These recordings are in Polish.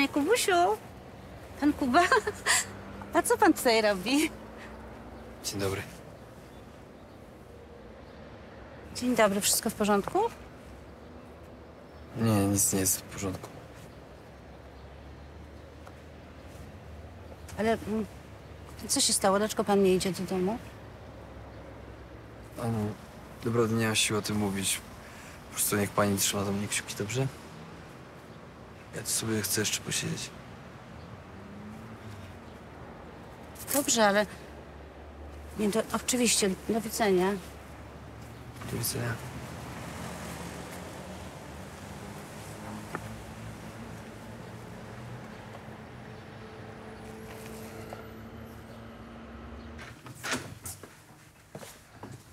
panie Kubusiu. Pan Kuba. A co pan tutaj robi? Dzień dobry. Dzień dobry, wszystko w porządku? Nie, nic nie jest w porządku. Ale mm, co się stało? Dlaczego pan nie idzie do domu? Aniu, naprawdę nie mam siły o tym mówić. Po prostu niech pani trzyma do mnie kciuki, dobrze? Ja tu sobie chcę jeszcze posiedzieć. Dobrze, ale... Nie, to oczywiście, do widzenia. Do widzenia.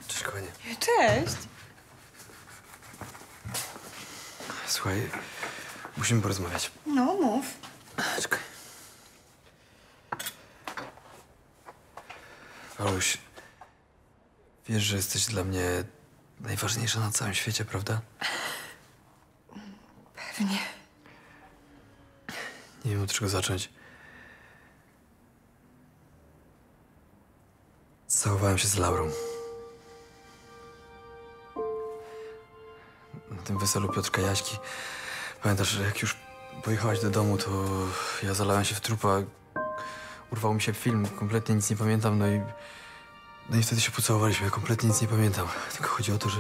Cześć, kochanie. Cześć. Słuchaj, musimy porozmawiać. No, mów. Czekaj. Pauluś, wiesz, że jesteś dla mnie najważniejsza na całym świecie, prawda? Pewnie. Nie wiem, od czego zacząć. Całowałem się z Laurą. Na tym weselu Piotrka Jaśki. Pamiętasz, że jak już pojechałaś do domu, to ja zalałem się w trupa. Urwał mi się film, kompletnie nic nie pamiętam, no i... No i wtedy się pocałowaliśmy, ja kompletnie nic nie pamiętam. Tylko chodzi o to, że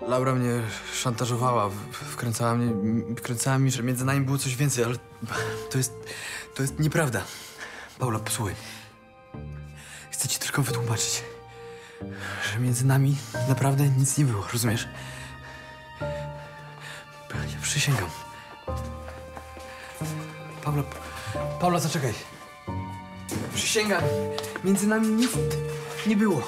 Laura mnie szantażowała, wkręcała mnie, wkręcała mi, że między nami było coś więcej, ale to jest, to jest nieprawda. Paula, posłuchaj. Chcę ci tylko wytłumaczyć, że między nami naprawdę nic nie było, rozumiesz? Przysięgam. Paula, Paula, zaczekaj. Przysięgam, między nami nic nie było.